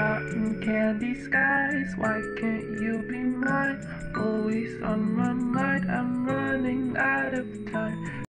cotton candy skies. Why can't you be mine? Always on my mind, I'm running out of time.